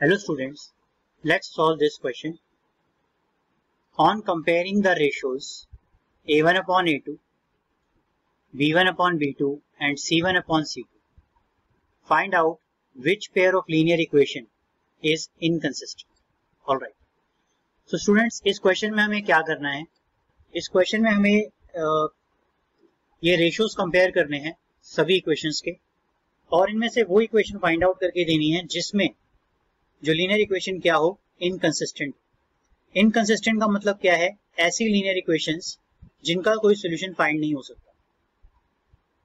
Hello students, let's solve this question. On comparing the ratios a1 upon a2, b1 upon b2 and c1 upon c2, find out which pair of linear equation is inconsistent. Alright. So students इस question में हमें क्या करना है इस question में हमें आ, ये रेशियोज कंपेयर करने हैं सभी इक्वेशंस के और इनमें से वो इक्वेशन फाइंड आउट करके देनी है जिसमें जो लीनियर इक्वेशन क्या हो? इनकंसिस्टेंट इनकंसिस्टेंट का मतलब क्या है? ऐसी लीनियर इक्वेशंस जिनका कोई सोल्यूशन फाइंड नहीं हो सकता।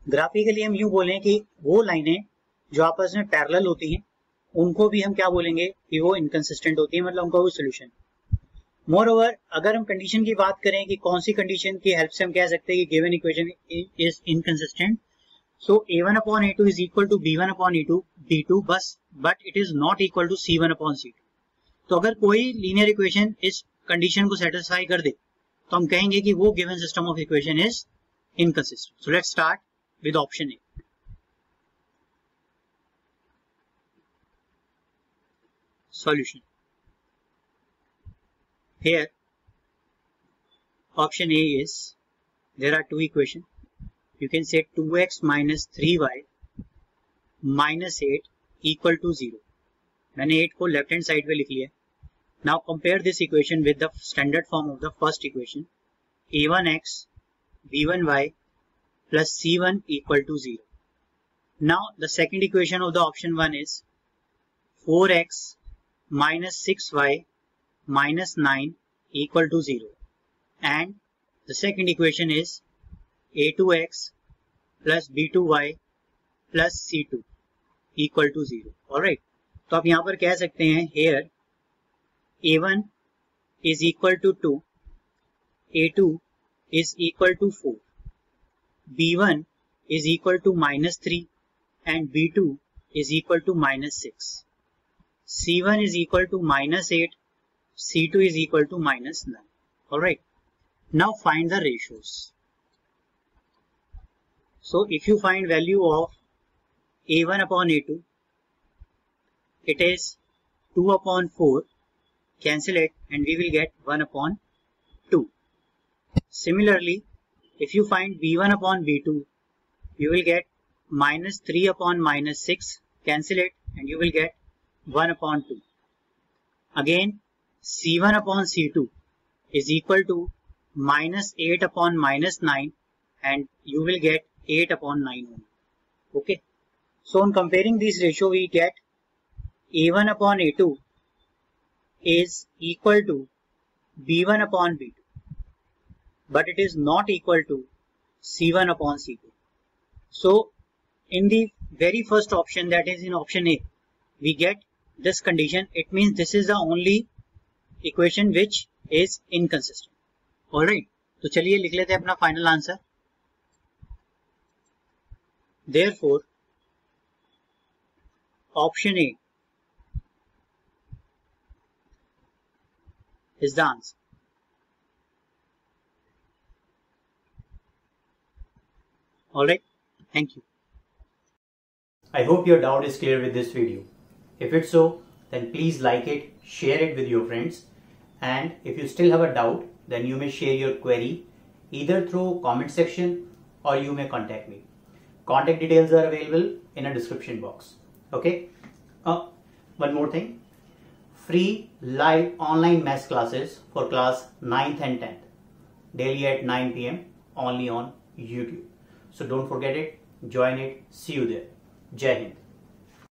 ग्राफिकली हम यूँ बोलें कि वो लाइनें जो आपस में पैरल होती हैं, उनको भी हम क्या बोलेंगे कि वो इनकंसिस्टेंट होती है मतलब उनका कोई सोल्यूशन मोर ओवर अगर हम कंडीशन की बात करें कि कौन सी कंडीशन की हेल्प से हम कह सकते हैं कि given equation is inconsistent So a1 upon a2 is equal to b1 upon e2 D two बस but it is not equal to C one upon C two तो अगर कोई लीनियर इक्वेशन इस कंडीशन को सेटिस्फाई कर दे तो हम कहेंगे कि वो given system of equation is inconsistent so let start with option A solution here option A is there are two equation you can say two X minus three Y minus 8 equal to 0 मैंने 8 को left hand side पे लिख लिया now compare this equation with the standard form of the first equation a1x b1y plus c1 equal to 0 now the second equation of the option 1 is 4x minus 6y minus 9 equal to 0 and the second equation is a2x plus b2y plus c2 equal to 0 alright तो आप यहाँ पर कह सकते हैं here a1 is equal to 2 a2 is equal to 4 b1 is equal to minus 3 and b2 is equal to minus 6 c1 is equal to minus 8 c2 is equal to minus 9 alright now find the ratios so if you find value of a1 upon a2, it is 2 upon 4, cancel it and we will get 1 upon 2. Similarly, if you find b1 upon b2, you will get minus 3 upon minus 6, cancel it and you will get 1 upon 2. Again, c1 upon c2 is equal to minus 8 upon minus 9 and you will get 8 upon 9 only. Okay. So on comparing this ratio we get A1 upon A2 is equal to B1 upon B2 but it is not equal to C1 upon C2. So in the very first option that is in option A we get this condition it means this is the only equation which is inconsistent. Alright. तो चलिए लिख लेते हैं अपना final answer Therefore, option A is the answer. Alright, thank you. I hope your doubt is clear with this video. If it's so, then please like it, share it with your friends and if you still have a doubt, then you may share your query either through comment section or you may contact me. Contact details are available in a description box. Okay. Uh, one more thing. Free live online math classes for class 9th and 10th. Daily at 9 pm only on YouTube. So don't forget it. Join it. See you there. Jai Hind.